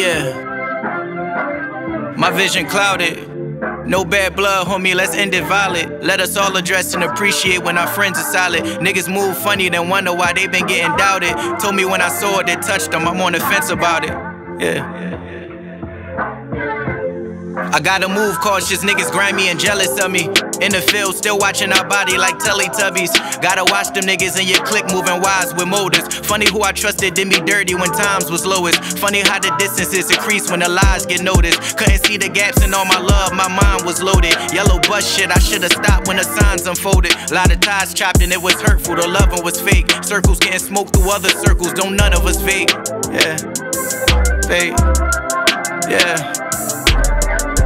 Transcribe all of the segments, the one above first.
yeah. My vision clouded. No bad blood, homie, let's end it violent. Let us all address and appreciate when our friends are solid. Niggas move funny, then wonder why they been getting doubted. Told me when I saw it, they touched them, I'm on the fence about it. Yeah. I gotta move cautious, niggas grimy and jealous of me. In the field, still watching our body like Teletubbies. Gotta watch them niggas in your clique moving wise with motives. Funny who I trusted did me dirty when times was lowest. Funny how the distances increase when the lies get noticed. Couldn't see the gaps in all my love, my mind was loaded. Yellow bus shit, I should've stopped when the signs unfolded. Lot of ties chopped and it was hurtful, the loving was fake. Circles getting smoked through other circles, don't none of us fake. Yeah, fake. Yeah.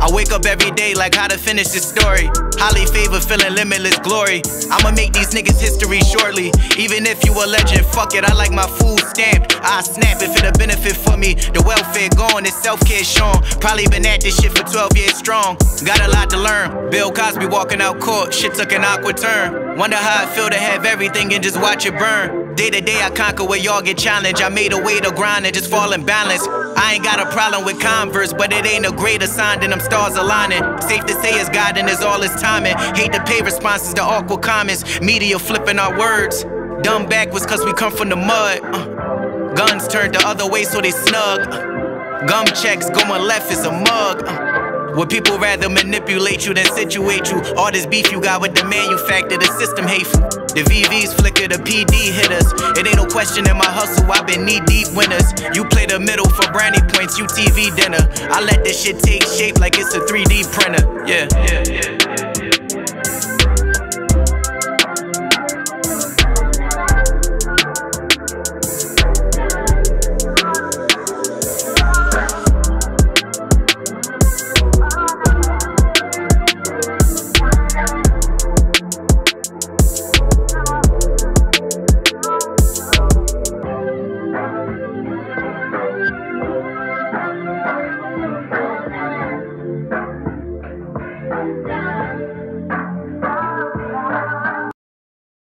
I wake up every day like how to finish this story. Highly favored, feeling limitless glory. I'ma make these niggas history shortly. Even if you a legend, fuck it, I like my food stamped. I snap if it'll benefit for me. The welfare gone, it's self care shown. Probably been at this shit for 12 years strong. Got a lot to learn. Bill Cosby walking out court, shit took an awkward turn. Wonder how it feel to have everything and just watch it burn. Day to day, I conquer where y'all get challenged. I made a way to grind and just fall in balance. I ain't got a problem with Converse, but it ain't a greater sign than them stars aligning. Safe to say it's God and it's all his timing. Hate to pay responses to awkward comments. Media flipping our words. Dumb backwards cause we come from the mud. Uh, guns turned the other way so they snug. Uh, gum checks going left is a mug. Uh, would people rather manipulate you than situate you? All this beef you got with the manufacturer, the system hateful. The VVs flicker, the PD hit us. It ain't no question in my hustle, I've been knee deep winners. You play the middle for brownie points, you TV dinner. I let this shit take shape like it's a 3D printer. Yeah, yeah, yeah. Música